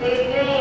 Hey.